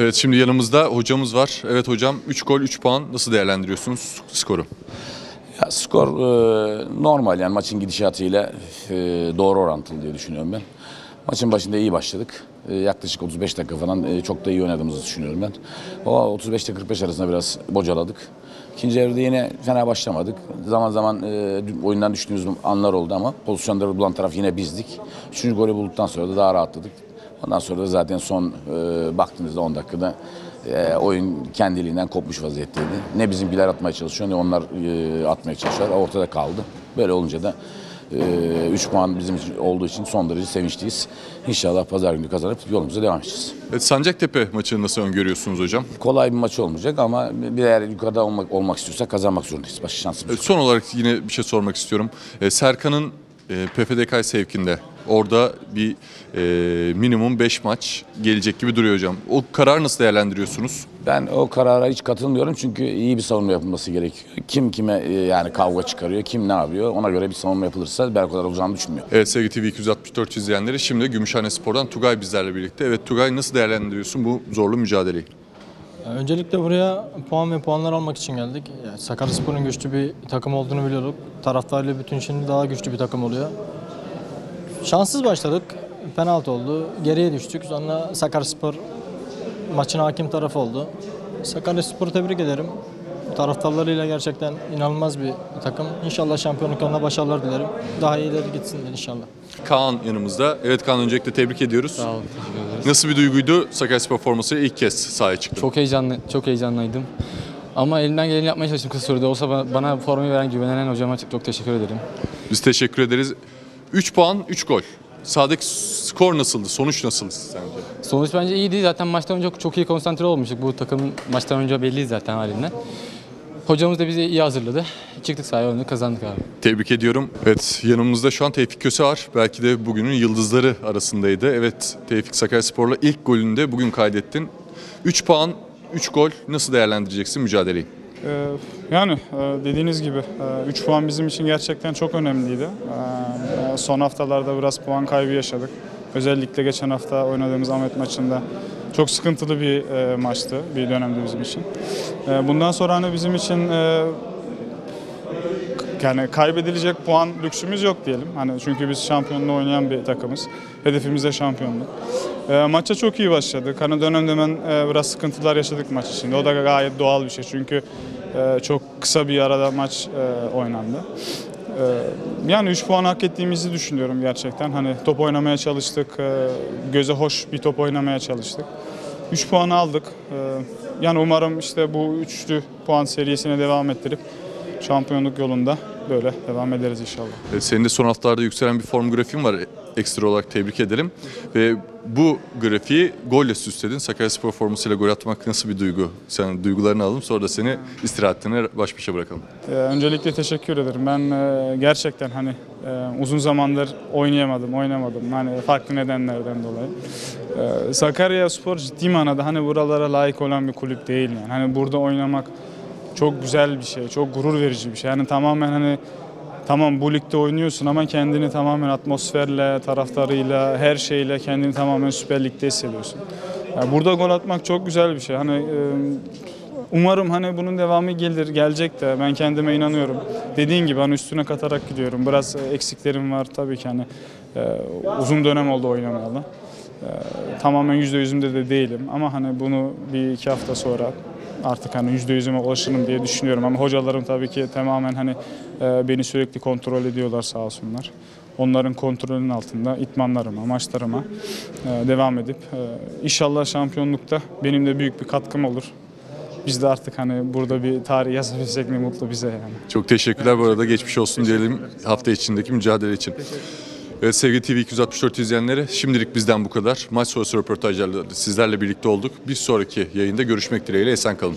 Evet şimdi yanımızda hocamız var. Evet hocam 3 gol 3 puan nasıl değerlendiriyorsunuz skoru? Ya skor e, normal yani maçın gidişatıyla e, doğru orantılı diye düşünüyorum ben. Maçın başında iyi başladık. E, yaklaşık 35 dakika falan e, çok da iyi oynadığımızı düşünüyorum ben. O 35 ile 45 arasında biraz bocaladık. İkinci yarıda yine fena başlamadık. Zaman zaman e, oyundan düştüğümüz anlar oldu ama pozisyonları bulan taraf yine bizdik. Üçüncü golü bulduktan sonra da daha rahatladık. Ondan sonra da zaten son e, baktığınızda 10 dakikada e, oyun kendiliğinden kopmuş vaziyetteydi. Ne bizimkiler atmaya çalışıyor ne onlar e, atmaya çalışıyorlar. Ortada kaldı. Böyle olunca da 3 puan bizim için olduğu için son derece sevinçliyiz. İnşallah pazar günü kazanıp yolumuza devam edeceğiz. Evet, Sancaktepe maçını nasıl öngörüyorsunuz hocam? Kolay bir maç olmayacak ama bir eğer yukarıda olmak, olmak istiyorsak kazanmak zorundayız. Başka şansımız Evet, yok. son olarak yine bir şey sormak istiyorum. Ee, Serkan'ın e, PFDK sevkinde orada bir e, minimum 5 maç gelecek gibi duruyor hocam. O kararı nasıl değerlendiriyorsunuz? Ben o karara hiç katılmıyorum çünkü iyi bir savunma yapılması gerekiyor. Kim kime e, yani kavga çıkarıyor, kim ne yapıyor ona göre bir savunma yapılırsa ben o kadar olacağını düşünmüyorum. Evet sevgili TV 264 izleyenleri şimdi Gümüşhane Spor'dan Tugay bizlerle birlikte. Evet Tugay nasıl değerlendiriyorsun bu zorlu mücadeleyi? Öncelikle buraya puan ve puanlar almak için geldik. Yani Sakaryaspor'un güçlü bir takım olduğunu biliyorduk. Taraftarıyla bütün şimdi daha güçlü bir takım oluyor. Şanssız başladık. Penaltı oldu. Geriye düştük. Sonra Sakaryaspor maçın hakim tarafı oldu. Sakaryaspor'u tebrik ederim. Taraftarlarıyla gerçekten inanılmaz bir takım. İnşallah şampiyonluk yoluna başarılar dilerim. Daha iyileri gitsinler inşallah. Kaan yanımızda. Evet Kaan öncelikle tebrik ediyoruz. Sağ olun, teşekkür ederiz. Nasıl bir duyguydu Sakaryaspor formasıyla ilk kez sahaya çıktı? Çok heyecanlı, çok heyecanlıydım. Ama elimden geleni yapmaya çalıştım kısa sürede. Olsa bana, bana formayı veren, güvenen hocama çok teşekkür ederim. Biz teşekkür ederiz. 3 puan, 3 gol. Sahadaki skor nasıldı? Sonuç nasıldı sence? Sonuç bence iyiydi. Zaten maçtan önce çok iyi konsantre olmuştuk. Bu takımın maçtan önce belli zaten halinden. Hocamız da bizi iyi hazırladı. Çıktık sahaya oyunu kazandık abi. Tebrik ediyorum. Evet yanımızda şu an Tevfik Köse var. Belki de bugünün yıldızları arasındaydı. Evet Tevfik Sakaryaspor'la ilk golünü de bugün kaydettin. 3 puan, 3 gol nasıl değerlendireceksin mücadeleyi? Ee, Yani e, dediğiniz gibi 3 puan bizim için gerçekten çok önemliydi. Son haftalarda biraz puan kaybı yaşadık. Özellikle geçen hafta oynadığımız Ahmet maçında çok sıkıntılı bir e, maçtı, bir dönemdi bizim için. Ee, Bundan sonra hani bizim için e, yani kaybedilecek puan lüksümüz yok diyelim. Hani çünkü biz şampiyonluğu oynayan bir takımız. Hedefimiz de şampiyonluk. E, maça çok iyi başladık. Hani dönem dönem e, biraz sıkıntılar yaşadık maç içinde. O da gayet doğal bir şey. Çünkü e, çok kısa bir arada maç e, oynandı. E, yani 3 puan hak ettiğimizi düşünüyorum gerçekten. Hani top oynamaya çalıştık. E, göze hoş bir top oynamaya çalıştık. 3 puan aldık. E, yani umarım işte bu üçlü puan serisine devam ettirip şampiyonluk yolunda böyle devam ederiz inşallah. Evet, senin de son haftalarda yükselen bir form grafiğin var. Ekstra olarak tebrik ederim. Ve bu grafiği golle süsledin. Sakaryaspor formasıyla gol atmak nasıl bir duygu? Sen duygularını alalım sonra da seni istirahatine baş başa bırakalım. Ee, öncelikle teşekkür ederim. Ben e, gerçekten hani e, uzun zamandır oynayamadım, oynamadım. Hani farklı nedenlerden dolayı. Ee, Sakarya Spor ciddi manada hani buralara layık olan bir kulüp değil yani. Hani burada oynamak çok güzel bir şey, çok gurur verici bir şey. Yani tamamen hani tamam bu ligde oynuyorsun ama kendini tamamen atmosferle, taraftarıyla, her şeyle kendini tamamen Süper Lig'de hissediyorsun. Yani burada gol atmak çok güzel bir şey. Hani e, Umarım hani bunun devamı gelir, gelecek de ben kendime inanıyorum. Dediğin gibi hani üstüne katarak gidiyorum. Biraz e, eksiklerim var tabii ki hani e, uzun dönem oldu oynamayalı. Tamamen yüzde yüzümde de değilim ama hani bunu bir iki hafta sonra artık hani yüzde yüzüme ulaşırım diye düşünüyorum. Ama hocalarım tabii ki tamamen hani e, beni sürekli kontrol ediyorlar sağ olsunlar. Onların kontrolünün altında itmanlarıma, maçlarıma e, devam edip e, inşallah şampiyonlukta benim de büyük bir katkım olur. Biz de artık hani burada bir tarih yazabilsek ne mutlu bize yani. Çok teşekkürler bu arada. Geçmiş olsun diyelim hafta içindeki mücadele için. Evet sevgili TV 264 izleyenleri şimdilik bizden bu kadar. Maç sonrası röportajlarla sizlerle birlikte olduk. Bir sonraki yayında görüşmek dileğiyle esen kalın.